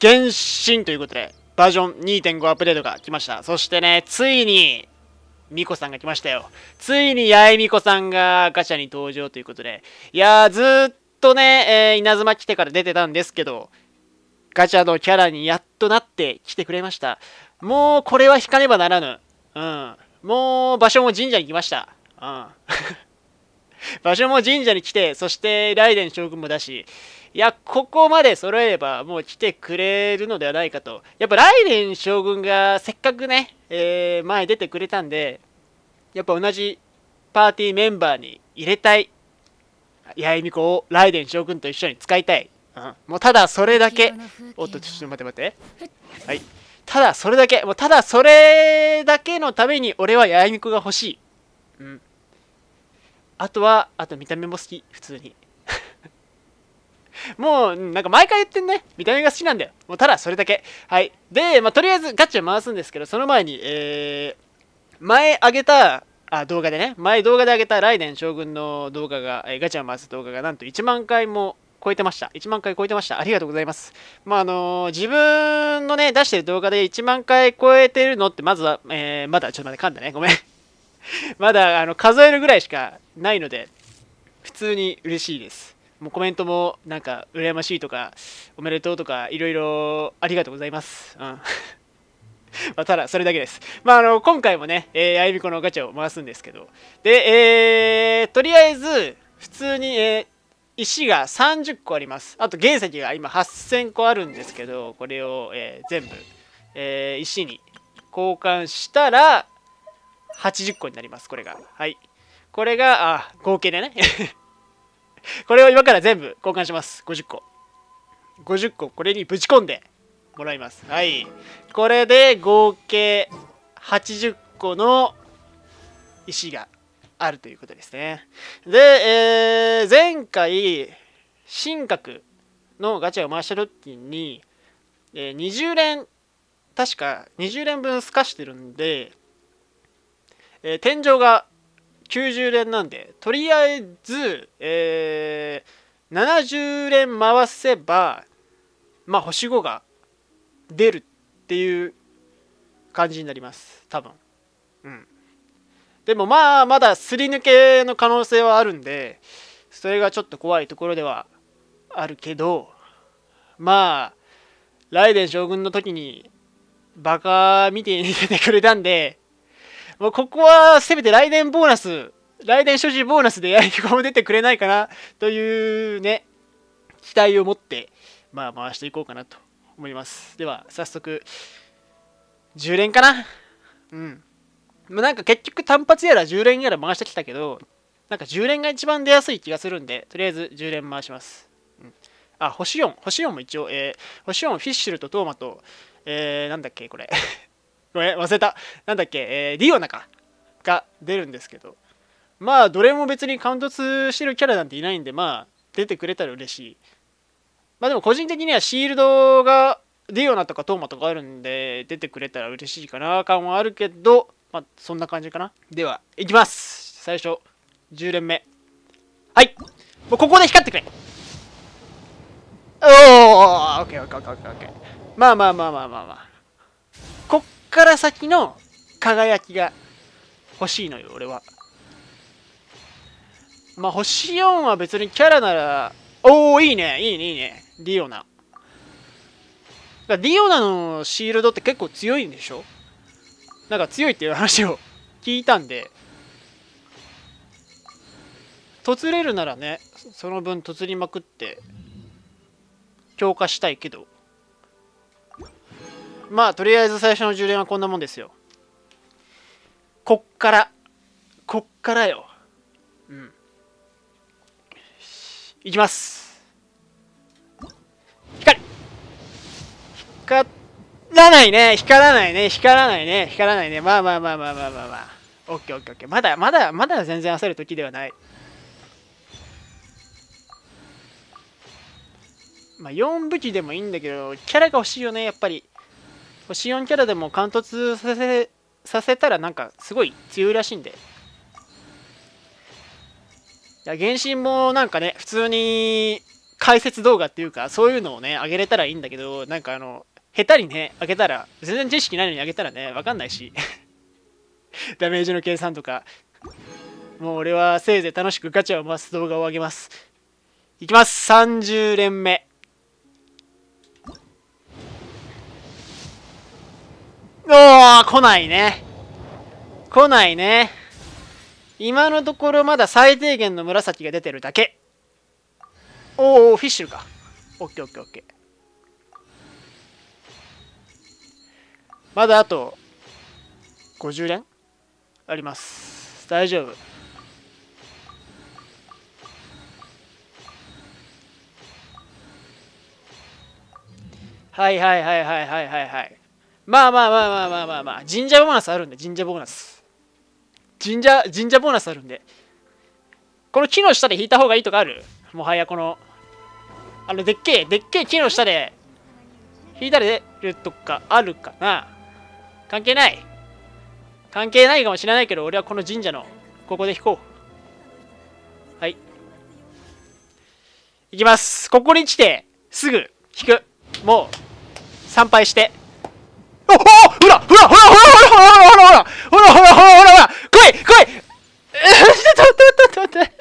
原神ということで、バージョン2.5アップデートが来ました。そしてね、ついに、ミコさんが来ましたよ。ついに八重美子さんがガチャに登場ということで。いやー、ずっとね、えー、稲妻来てから出てたんですけど、ガチャのキャラにやっとなって来てくれました。もう、これは引かねばならぬ。うん。もう、場所も神社に来ました。うん。場所も神社に来て、そしてライデン将軍もだし、いや、ここまで揃えればもう来てくれるのではないかと。やっぱライデン将軍がせっかくね、えー、前出てくれたんで、やっぱ同じパーティーメンバーに入れたい。八重美子をライデン将軍と一緒に使いたい。うん、もうただそれだけ。おっと、ちょっと待って待って。はい。ただそれだけ。もうただそれだけのために俺は八重美子が欲しい。うん。あとは、あと見た目も好き、普通に。もう、なんか毎回言ってんね。見た目が好きなんだよ。もうただそれだけ。はい。で、まあ、とりあえずガチャ回すんですけど、その前に、えー、前あげた、あ、動画でね、前動画であげたライデン将軍の動画が、えー、ガチャ回す動画がなんと1万回も超えてました。1万回超えてました。ありがとうございます。まあ、あのー、自分のね、出してる動画で1万回超えてるのって、まずは、えー、まだ、ちょっと待って、噛んだね。ごめん。まだ、あの、数えるぐらいしかないので、普通に嬉しいです。もうコメントもなんか羨ましいとかおめでとうとかいろいろありがとうございます。うん ま、ただそれだけです。まあ、あの今回もね、えー、あゆみこのガチャを回すんですけど、で、えー、とりあえず普通に、えー、石が30個あります。あと原石が今8000個あるんですけど、これを、えー、全部、えー、石に交換したら80個になります、これが。はい。これが、あ、合計でね。これを今から全部交換します。50個。50個これにぶち込んでもらいます。はい。これで合計80個の石があるということですね。で、えー、前回、神格のガチャを回した時に、えー、20連、確か20連分透かしてるんで、えー、天井が90連なんで、とりあえず、えー、70連回せば、まあ、星5が出るっていう感じになります。多分。うん。でもまあ、まだすり抜けの可能性はあるんで、それがちょっと怖いところではあるけど、まあ、ライデン将軍の時にバカみてに出てくれたんで、もうここはせめて来年ボーナス、来年所持ボーナスでやり込も出てくれないかなというね、期待を持って、まあ回していこうかなと思います。では、早速、10連かな？うん。まあ、なんか結局単発やら10連やら回してきたけど、なんか10連が一番出やすい気がするんで、とりあえず10連回します。うん、あ、星4。星4も一応、えー、星4、フィッシュルとトーマと、えー、なんだっけ、これごめん、忘れた。なんだっけ、えー、ディオナか？が出るんですけど。まあ、どれも別にカウント2してるキャラなんていないんで、まあ、出てくれたら嬉しい。まあでも個人的にはシールドがディオナとかトーマとかあるんで、出てくれたら嬉しいかな感はあるけど、まあ、そんな感じかな。では、いきます最初、10連目。はい。もうここで光ってくれおーオッケーオッケーオッケーオッケー。まあまあまあまあまあまあ。こっから先の輝きが欲しいのよ、俺は。まあ、星4は別にキャラなら、おおいいね、いいね、いいね。ディオナ。ディオナのシールドって結構強いんでしょ？なんか強いっていう話を 聞いたんで、突れるならね、その分突りまくって、強化したいけど、まあ、とりあえず最初の充電はこんなもんですよ。こっから、こっからよ。うん。いきます。光光らないね。光らないね。光らないね。光らないね。まあまあまあまあまあまあまあ。オッケーオッケーオッケー。まだまだまだ全然焦る時ではない。まあ4武器でもいいんだけど、キャラが欲しいよね、やっぱり。星4キャラでも貫突させさせたらなんかすごい強いらしいんで。いや、原神もなんかね、普通に解説動画っていうかそういうのをね上げれたらいいんだけどなんかあの下手にね上げたら全然知識ないのに上げたらね分かんないし。ダメージの計算とかもう俺はせいぜい楽しくガチャを回す動画を上げます。いきます。30連目。おー来ないね。来ないね。今のところまだ最低限の紫が出てるだけ。おおフィッシュか。オッケーオッケーオッケー。まだあと50連？あります。大丈夫。はいはいはいはいはいはいはい。まあまあまあまあまあまあまあ。神社ボーナスあるんで神社ボーナス。神社神社ボーナスあるんで。この木の下で引いた方がいいとかある？もはやこのあのでっけえでっけえ木の下で引いたら出るとかあるかな？関係ない。関係ないかもしれないけど俺はこの神社のここで引こう。はい。いきます。ここに来てすぐ引く。もう参拝して。おおほらほらほらほらほらほらほらほらほらほらほらほらほらほら来い来いえちょっと待って待って待って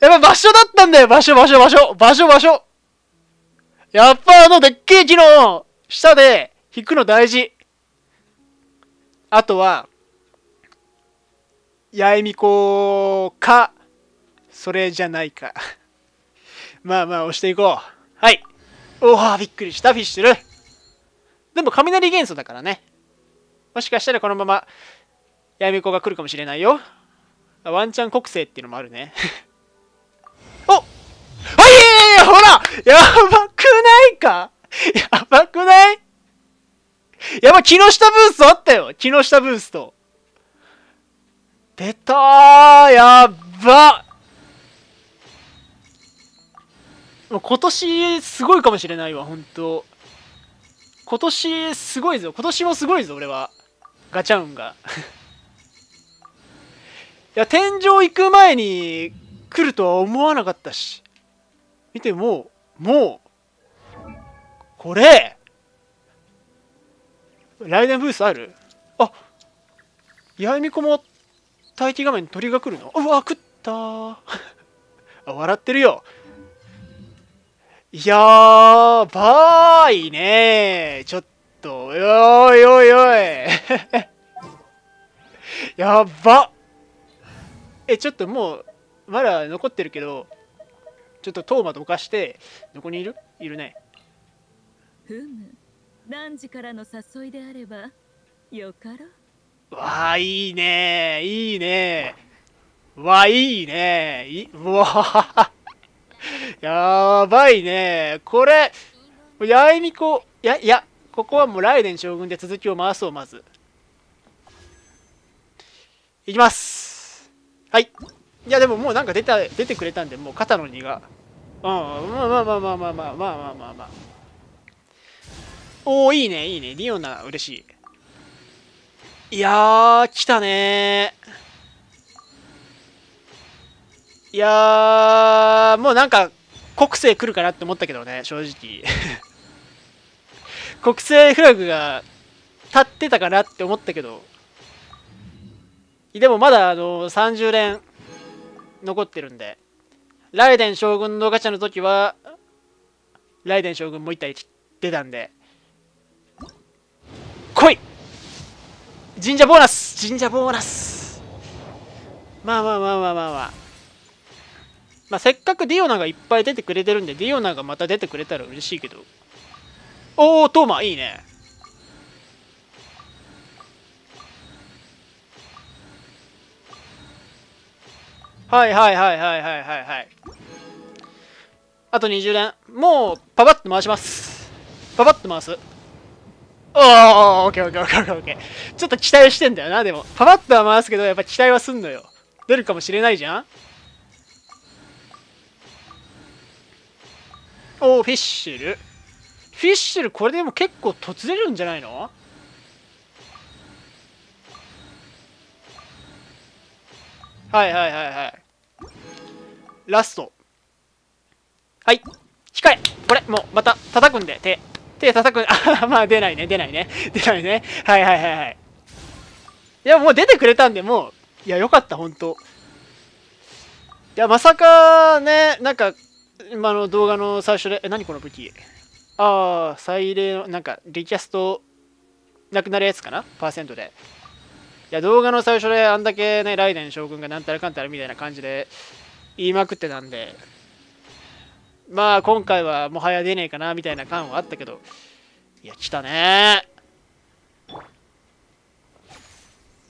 やっぱ場所だったんだよ場所場所場所場所場所やっぱあのでっけえ木の下で引くの大事あとは八重美子かそれじゃないかまあまあ押していこうはいおおびっくりした。フィッシュル。でも雷元素だからね。もしかしたらこのままやみ子が来るかもしれないよ。ワンチャン国政っていうのもあるね。おはいいやいやほら！やばくないか？やばくない？やば木下ブーストあったよ。木下ブースト出たー！やっばもう今年すごいかもしれないわ、本当今年すごいぞ。今年もすごいぞ、俺は。ガチャ運が。いや、天井行く前に来るとは思わなかったし。見て、もう、もう、これ、来年ブースある？あ、八重美子も待機画面鳥が来るの？うわ、食ったー。あ、笑ってるよ。いやーばーいね。ちょっと、おいおいおい。やば。え、ちょっともう、まだ残ってるけど、ちょっとトーマとかして、どこにいる？いるね。ふむ、何時からの誘いであれば、よかろわあ、いいね。いいね。わあ、いいね。い、うわやばいね。これ、八重美子、いや、いや、ここはもうライデン将軍で続きを回そう、まず。いきます。はい。いや、でももうなんか出た、出てくれたんで、もう肩の荷が。うん、まあまあまあまあまあまあまあまあまあまあ。おおいいね、いいね。リオナ、嬉しい。いやー、来たねいやー、もうなんか、国政来るかなって思ったけどね、正直。国政フラグが立ってたかなって思ったけど、でもまだあの30連残ってるんで、ライデン将軍のガチャの時は、ライデン将軍もう一体出たんで、来い！神社ボーナス！神社ボーナス。まあまあまあまあまあまあ。まあ、せっかくディオナがいっぱい出てくれてるんで、ディオナがまた出てくれたら嬉しいけど。おー、トーマ、いいね。はいはいはいはいはいはいはい。あと20連。もう、パパッと回します。パパッと回す。おー、オッケーオッケーオッケーオッケー。ちょっと期待してんだよな、でも。パパッとは回すけど、やっぱ期待はすんのよ。出るかもしれないじゃんお、フィッシュル。フィッシュル、これでも結構突れるんじゃないの？はいはいはいはい。ラスト。はい。控え。これもうまた叩くんで。手。手叩く。あまあ出ないね。出ないね。出ないね。はいはいはいはい。いやもう出てくれたんでもう。いやよかった本当いやまさかねなんか今の動画の最初でえ何この武器？ああ最例のなんかリキャストなくなるやつかな？パーセントで。いや動画の最初であんだけねライデン将軍がなんたらかんたらみたいな感じで言いまくってたんで。まあ今回はもはや出ねえかなみたいな感はあったけど。いや来たね。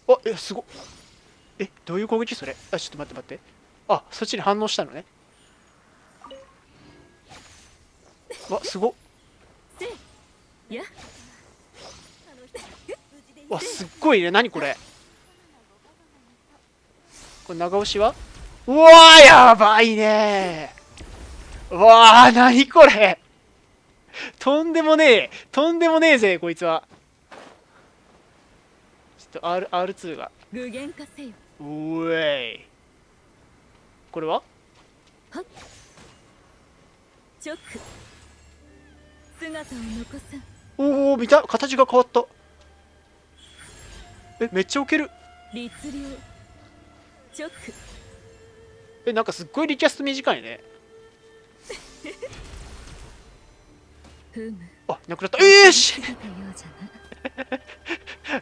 あえすごっ。えどういう攻撃？それ。あちょっと待って待って。あそっちに反応したのね。わすごっ。わすっごいね何これ。これ長押しは？うわーやばいね。うわー何これ。とんでもねえ。とんでもねえぜこいつは。ちょっと R R2 が。具現化せよ。うえい。これは？チョック姿を残さんおお見た。形が変わった。えめっちゃ置ける。えなんかすっごいリキャスト短いね。あなくなった。えー、し！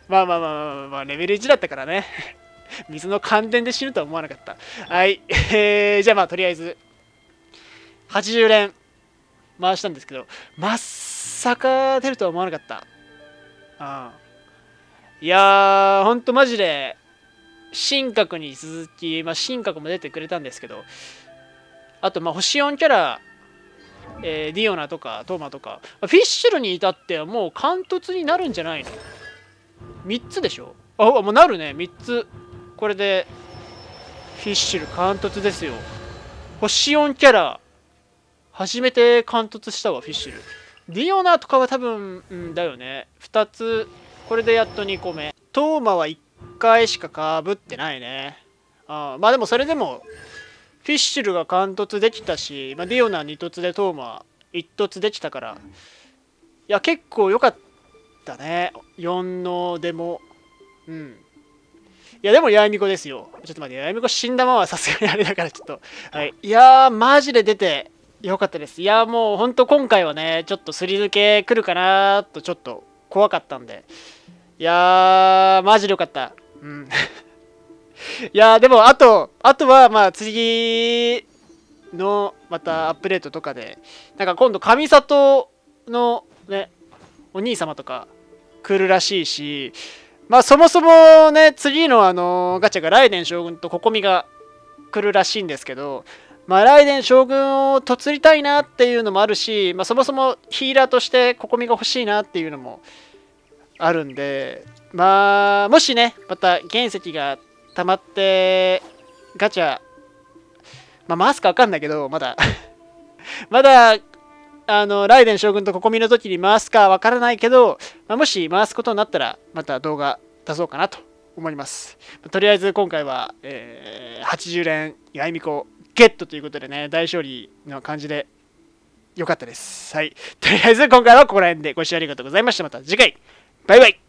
まあまあまあまあ、まあ、レベル1だったからね。水の感電で死ぬとは思わなかった。はい。えー、じゃあまあとりあえず。80連回したんですけどまさか出るとは思わなかった。うん。いやーほんとマジで神格に続き、まあ、神格も出てくれたんですけどあとまあ星4キャラえーディオナとかトーマとかフィッシュルに至ってはもう貫突になるんじゃないの？3つでしょ？あもうなるね3つ。これでフィッシュル貫突ですよ。星4キャラ初めて貫突したわフィッシュ。ルディオナとかは多分、うん、だよね。2つこれでやっと2個目。トーマは1回しかかぶってないね。あまあでもそれでもフィッシュルが貫突できたし、まあ、ディオナ2突でトーマ1突できたから。いや結構良かったね。4のでも。うん。いやでもヤエミコですよ。ちょっと待ってヤエミコ死んだままはさすがにあれだからちょっと。はい。いやーマジで出てよかったです。いやもうほんと今回はねちょっとすり抜け来るかなとちょっと怖かったんで。いやーマジでよかった。うん。いやでもあとあとはまあ次のまたアップデートとかでなんか今度上里のねお兄様とか来るらしいしまあそもそもね次のあのガチャがライデン将軍とココミが来るらしいんですけどまあライデン将軍をとつりたいなっていうのもあるし、まあ、そもそもヒーラーとしてココミが欲しいなっていうのもあるんでまあもしねまた原石が溜まってガチャまあ回すか分かんないけどまだ。まだあのライデン将軍とココミの時に回すか分からないけど、まあ、もし回すことになったらまた動画出そうかなと思います。とりあえず今回は、えー80連八重美子ゲットということでね大勝利の感じで良かったです。はい。とりあえず今回はここら辺でご視聴ありがとうございました。また次回。バイバイ。